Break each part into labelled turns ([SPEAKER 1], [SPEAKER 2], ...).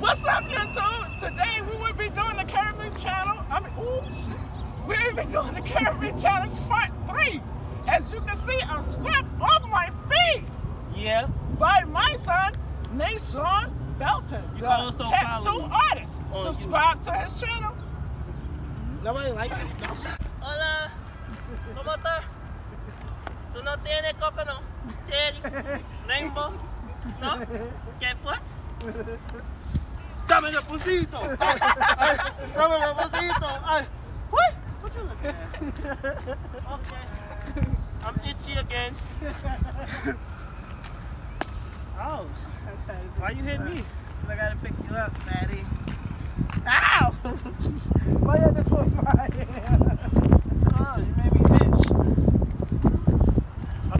[SPEAKER 1] What's up, YouTube? Today we will be doing the Carry Me Channel. I mean, ooh, we will be doing the Carry Me Challenge Part 3. As you can see, I'm swept off my feet
[SPEAKER 2] Yeah.
[SPEAKER 1] by my son, Nason Belton,
[SPEAKER 2] You
[SPEAKER 1] the
[SPEAKER 2] can also
[SPEAKER 1] tattoo
[SPEAKER 2] follow me
[SPEAKER 1] artist.
[SPEAKER 2] on
[SPEAKER 1] Subscribe to his channel.
[SPEAKER 3] Nobody likes it.
[SPEAKER 2] Hola. ¿Cómo estás? ¿Tú no tienes coco, no? Cherry. Rainbow. ¿No? ¿Qué fue? Dame el pusito. Ay, ay, dame el pusito. Ay. What? What you looking at? Okay. I'm itchy again. Ouch. Why you hit me?
[SPEAKER 3] I gotta pick you up, fatty. Ow! Why you have to put my hand?
[SPEAKER 2] Oh, you made me itch.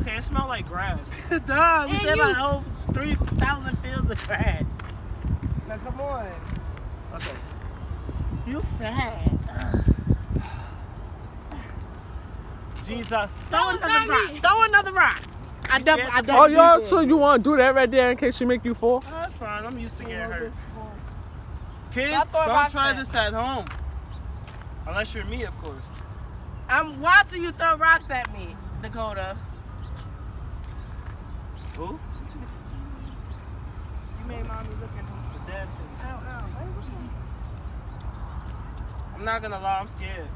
[SPEAKER 2] Okay, it smells like grass.
[SPEAKER 3] Dog, we said about whole 3,000 fields of grass. Now come on.
[SPEAKER 2] Okay.
[SPEAKER 3] You fat.
[SPEAKER 2] Jesus.
[SPEAKER 3] Throw another rock.
[SPEAKER 4] me.
[SPEAKER 3] Throw another rock. I
[SPEAKER 2] You
[SPEAKER 3] def-
[SPEAKER 2] said-
[SPEAKER 3] I
[SPEAKER 1] Oh, y'all, so you want to do that right there in case she make you fall?
[SPEAKER 2] Oh, that's fine. I'm used to getting hurt. Kids, don't try
[SPEAKER 3] at-
[SPEAKER 2] this at home. Unless you're me, of course.
[SPEAKER 3] I'm watching you throw rocks at me, Dakota.
[SPEAKER 2] Who? You made mommy look at him with dad face.
[SPEAKER 3] Ow, ow.
[SPEAKER 2] I'm not gonna lie, I'm scared.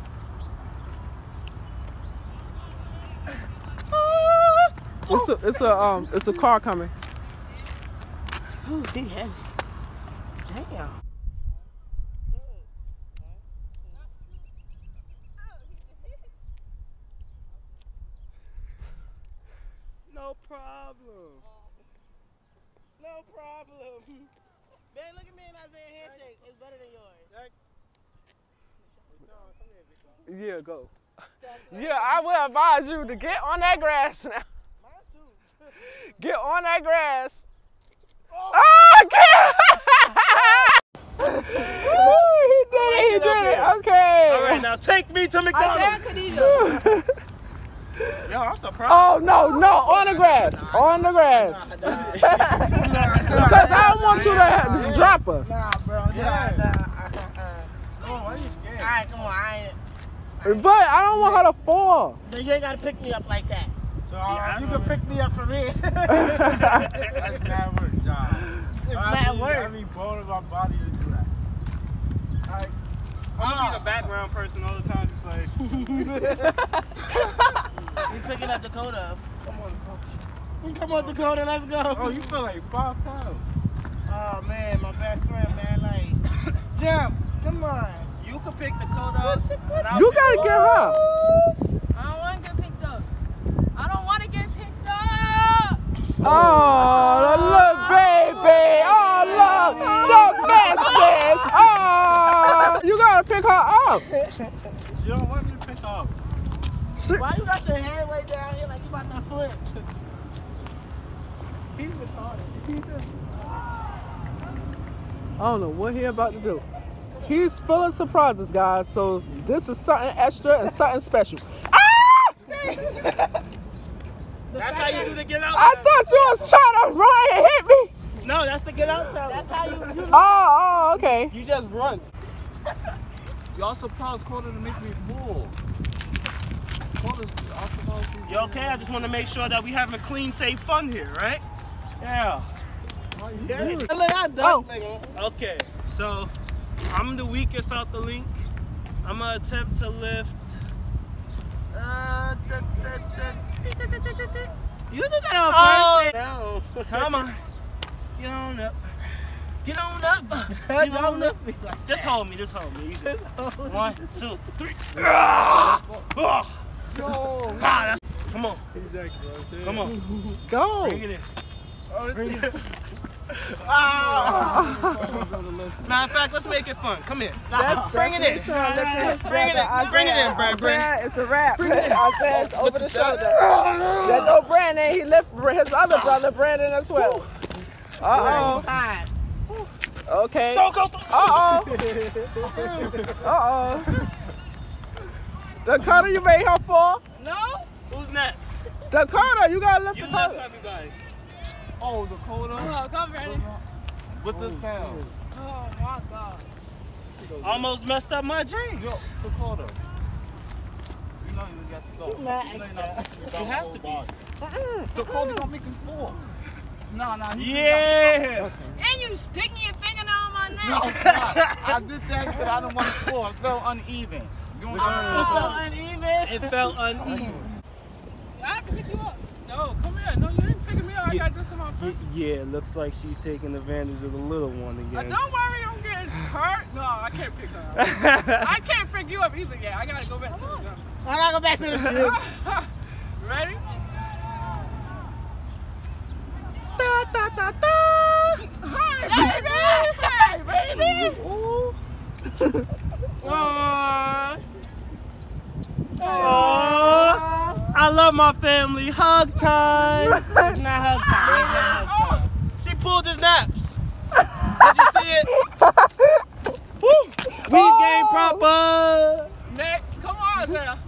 [SPEAKER 1] It's a, it's a, um, it's a car coming.
[SPEAKER 3] Ooh, he heavy. Damn.
[SPEAKER 2] No problem.
[SPEAKER 3] No problem. Man, look at me and Isaiah handshake. It's better than yours.
[SPEAKER 1] Yeah, go. Yeah, I would advise you to get on that grass now.
[SPEAKER 3] Mine too.
[SPEAKER 1] Get on that grass. Oh, oh get! Woo, he did it, he did it. Okay.
[SPEAKER 2] All right, now take me to
[SPEAKER 4] Isaiah
[SPEAKER 2] McDonald's.
[SPEAKER 4] Khadijah.
[SPEAKER 2] Yo, I'm surprised.
[SPEAKER 1] Oh, no, no, on the grass. On the grass. Because I don't want you to drop her.
[SPEAKER 3] Nah, bro.
[SPEAKER 2] Yeah.
[SPEAKER 3] nah. Uh, uh.
[SPEAKER 2] Oh, why are you scared?
[SPEAKER 3] All right, come on. I ain't.
[SPEAKER 1] But I don't want her to fall.
[SPEAKER 3] Then you ain't gotta pick me up like that.
[SPEAKER 2] So, uh,
[SPEAKER 3] You can pick me up for me.
[SPEAKER 2] That's bad work, John.
[SPEAKER 3] It's bad work.
[SPEAKER 2] I mean, bone of my body to do that. Alright. I'm gonna be the background person all the time, just like.
[SPEAKER 3] You picking up Dakota. Come on. Come on, Dakota. Let's go.
[SPEAKER 2] Oh, you feel like five pounds.
[SPEAKER 3] Oh man, my best friend, man. Like, jump. Come on.
[SPEAKER 2] You can pick Dakota up. and I'll
[SPEAKER 1] You gotta get her.
[SPEAKER 4] I don't want to get picked up. I don't want to get picked up.
[SPEAKER 1] Oh, the little baby. Oh, look. The bestest. Oh, you gotta pick her up.
[SPEAKER 2] She don't want me to pick up.
[SPEAKER 1] She-
[SPEAKER 3] Why you got your hand way down here like you about to flip? He's retarded.
[SPEAKER 1] I don't know what he about to do. He's full of surprises, guys. So this is something extra and something special. Ah!
[SPEAKER 2] That's how you do the get out.
[SPEAKER 1] I thought you was trying to run and hit me.
[SPEAKER 2] No, that's the get out sound.
[SPEAKER 3] That's how you. you
[SPEAKER 1] Oh, oh, okay.
[SPEAKER 2] You just run.
[SPEAKER 5] Y'all supposed Coda to make me full.
[SPEAKER 2] You okay? I just want to make sure that we having clean, safe fun here, right? Yeah.
[SPEAKER 3] yeah.
[SPEAKER 1] Oh.
[SPEAKER 2] Okay, so I'm the weakest out the link. I'm gonna attempt to lift. Uh,
[SPEAKER 3] you did that on
[SPEAKER 2] oh,
[SPEAKER 3] purpose. No.
[SPEAKER 2] Come on. Get on up. Get on up. Get on up. Just hold me. Just hold me. One, two, three. Ah! Ah! Ah! Ah! Ah, that's- Come on. Come on.
[SPEAKER 1] Go.
[SPEAKER 2] Bring it in. Bring it. Ah! Matter of fact, let's make it fun. Come here. bring it in. Bring it in. Bring it in, Brad. Bring it.
[SPEAKER 1] It's a wrap. Isaiah's over the shoulder. There go Brandon. He lift his other brother, Brandon, as well. Uh oh. Okay.
[SPEAKER 2] Go.
[SPEAKER 1] Uh oh. Uh oh. Dakota, you made her fall.
[SPEAKER 4] No?
[SPEAKER 2] Who's next?
[SPEAKER 1] Dakota, you gotta lift
[SPEAKER 2] You
[SPEAKER 1] the
[SPEAKER 2] left
[SPEAKER 1] brother.
[SPEAKER 2] everybody.
[SPEAKER 5] Oh, Dakota.
[SPEAKER 4] Oh, come, Brandon.
[SPEAKER 5] with this oh, pound.
[SPEAKER 4] Oh my god.
[SPEAKER 2] Almost messed up my
[SPEAKER 5] Yo,
[SPEAKER 2] jeans.
[SPEAKER 5] Dakota. You know you got to go.
[SPEAKER 3] You mad
[SPEAKER 5] You
[SPEAKER 3] extra.
[SPEAKER 2] You have to be.
[SPEAKER 5] Dakota don't make him fall. No, no.
[SPEAKER 2] Yeah.
[SPEAKER 4] And you sticking your finger on my neck.
[SPEAKER 5] No. I did that because I didn't want to fall. It felt uneven. You don't
[SPEAKER 3] It felt uneven.
[SPEAKER 2] It felt uneven.
[SPEAKER 1] I have to pick you up. No, come here. No, you ain't picking me up. I
[SPEAKER 2] Yeah.
[SPEAKER 1] got this in my
[SPEAKER 2] Y-
[SPEAKER 1] pocket.
[SPEAKER 2] Yeah, it looks like she's taking advantage of the little one
[SPEAKER 1] Uh,
[SPEAKER 2] again.
[SPEAKER 1] don't worry, I'm getting hurt. No, I can't pick her up. I can't pick you up either yet. I gotta go back to the gym.
[SPEAKER 3] I gotta go back to the gym.
[SPEAKER 1] Ready?
[SPEAKER 2] Da, da, da, da.
[SPEAKER 1] Hi, baby! Hey, baby!
[SPEAKER 2] I love my family. Hug time.
[SPEAKER 3] It's not hug time. It's not hug oh, time.
[SPEAKER 2] She pulled his naps. Did you see it? Woo. Weave oh. game proper.
[SPEAKER 1] Next, come on, Isaiah.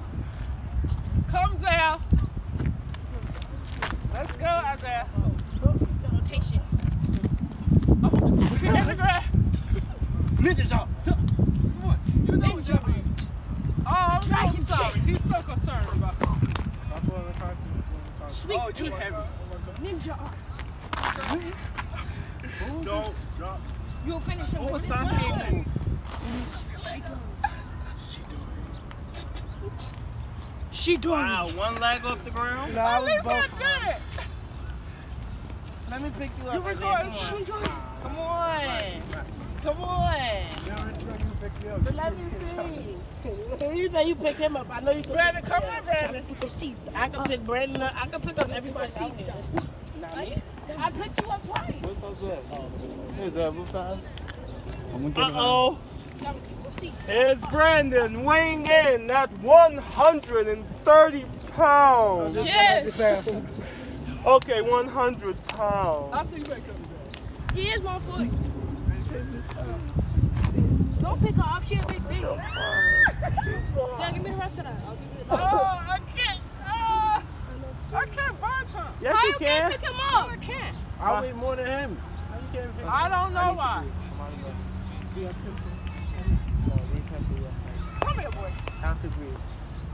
[SPEAKER 1] Come, Isaiah. Let's go, Isaiah.
[SPEAKER 4] Rotation.
[SPEAKER 1] Get in the ground.
[SPEAKER 2] Ninja jump.
[SPEAKER 1] Come on. You know what you mean. Oh, I'm so sorry. He's so concerned about this.
[SPEAKER 4] Sweet
[SPEAKER 1] Oh, you
[SPEAKER 4] kick.
[SPEAKER 1] heavy.
[SPEAKER 4] Ninja art.
[SPEAKER 2] Don't drop.
[SPEAKER 4] You'll finish him
[SPEAKER 2] What
[SPEAKER 4] with
[SPEAKER 2] was
[SPEAKER 4] this.
[SPEAKER 2] Sasuke move?
[SPEAKER 4] She doing
[SPEAKER 2] Wow, one leg off the ground.
[SPEAKER 3] No,
[SPEAKER 1] At least I did it.
[SPEAKER 3] Let me pick you up.
[SPEAKER 1] You
[SPEAKER 3] Isaiah.
[SPEAKER 1] recording?
[SPEAKER 3] Come on.
[SPEAKER 4] She doing
[SPEAKER 3] Come on. Come on. But let me see. You say you pick him up. I know you can.
[SPEAKER 1] Brandon, come on, Brandon.
[SPEAKER 4] You can see.
[SPEAKER 3] I can pick Brandon up. I can pick up everybody out here. Not me. I picked you up twice.
[SPEAKER 5] What's up? Hey, that move fast. I'm
[SPEAKER 2] Uh oh.
[SPEAKER 4] We'll see.
[SPEAKER 2] Here's Brandon weighing in at 130 pounds.
[SPEAKER 4] Yes.
[SPEAKER 2] Okay, 100 pounds.
[SPEAKER 1] I think you make up.
[SPEAKER 4] He is 140. Don't pick her up. She a big baby. So give me the rest of that. I'll give you the
[SPEAKER 1] Oh, I can't. Uh, I can't bunch her.
[SPEAKER 2] Yes,
[SPEAKER 4] How
[SPEAKER 2] you
[SPEAKER 4] you
[SPEAKER 2] can.
[SPEAKER 4] can't pick him up?
[SPEAKER 1] I can't.
[SPEAKER 5] I weigh more than him. How you can't pick him
[SPEAKER 1] I don't know why. Come here, boy.
[SPEAKER 2] Have to breathe.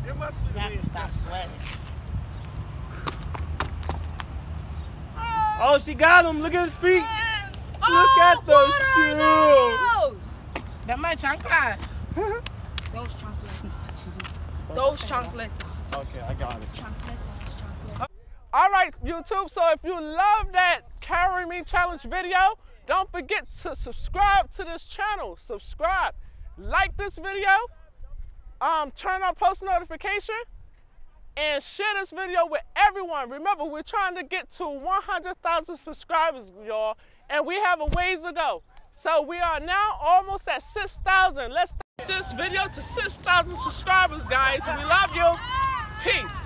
[SPEAKER 1] It must be
[SPEAKER 3] You have
[SPEAKER 1] weird.
[SPEAKER 3] to stop sweating.
[SPEAKER 2] Oh, she got him. Look at his feet.
[SPEAKER 4] Oh,
[SPEAKER 2] at those
[SPEAKER 4] what are those?
[SPEAKER 3] That my chanclas.
[SPEAKER 4] Those chocolate. Those chocolate.
[SPEAKER 2] Okay, I got it.
[SPEAKER 4] Chocolate. Chocolate.
[SPEAKER 1] All right, YouTube. So if you love that Carry Me Challenge video, don't forget to subscribe to this channel. Subscribe, like this video, um, turn on post notification, and share this video with everyone. Remember, we're trying to get to 100,000 subscribers, y'all, and we have a ways to go. So we are now almost at 6,000. Let's take this video to 6,000 subscribers, guys. We love you. Peace.